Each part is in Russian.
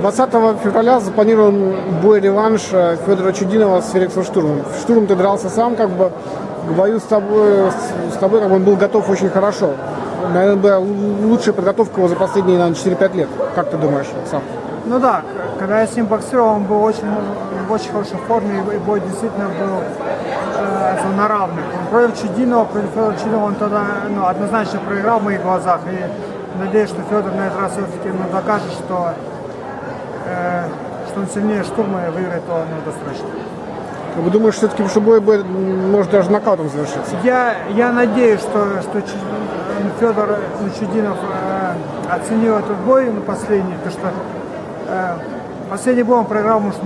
20 февраля запланирован бой-реванш э, Федора Чудинова с Феликсом Штурмом. Штурм ты дрался сам, как бы к бою с тобой, с тобой как бы, он был готов очень хорошо. Наверное, была лучшая подготовка его за последние, наверное, 4-5 лет. Как ты думаешь, сам? Ну да, когда я с ним боксировал, он был очень, в очень хорошей форме, и бой действительно был э, на равных. Против Чудинова, против Федора Чудинова он тогда ну, однозначно проиграл в моих глазах. И надеюсь, что Федор на этот раз все-таки ну, докажет, что Э, что он сильнее штурма и выиграет то ну, досрочно. Вы думаете, все-таки что бой может даже нокаутом завершиться? Я, я надеюсь, что, что Федор Чудинов э, оценил этот бой на последний, потому что э, последний бой он проиграл, может,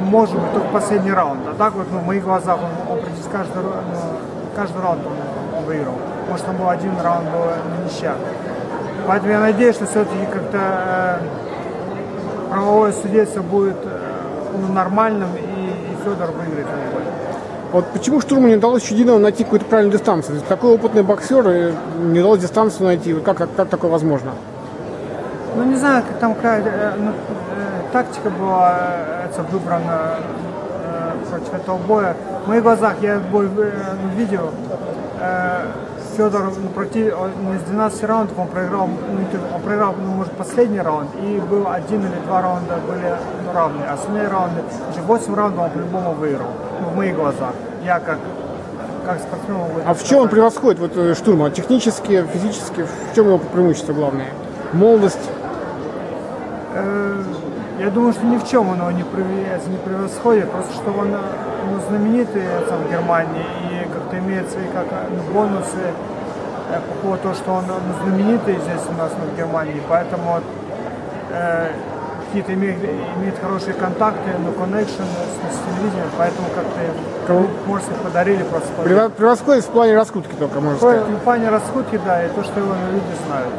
может быть, только последний раунд. А так вот, ну, в моих глазах он, он практически каждый, ну, каждый раунд он, он выиграл. Может, там был один раунд, был ничья. Поэтому я надеюсь, что все-таки как-то э, правовое судейство будет ну, нормальным, и, и Федор выиграет. Вот почему штурму не удалось Чудинову найти какую-то правильную дистанцию? Такой опытный боксер, и не удалось дистанцию найти. Как, как, как такое возможно? Ну, не знаю, как там какая э, ну, э, тактика была это, выбрана э, против этого боя. В моих глазах я бой э, ну, видел. Федор ну, против, из 12 раундов он проиграл, ну, он проиграл, ну, может, последний раунд, и был один или два раунда были ну, равные. Остальные раунды, значит, 8 раундов он по-любому выиграл, ну, в моих глазах. Я как, как спортсмен... А в чем он превосходит вот, э, штурма? Технически, физически? В чем его преимущество главное? Молодость? Э, я думаю, что ни в чем он его не, не превосходит, просто что он ну, знаменитый сам в Германии и как-то имеет свои как, ну, бонусы э, по поводу того, что он ну, знаменитый здесь у нас ну, в Германии, поэтому вот, э, какие-то имеет, имеет хорошие контакты, ну, connection с, с телевидением, поэтому как-то, может, подарили просто. Превосходит в плане раскрутки только, можно сказать. В плане раскрутки, да, и то, что его люди знают.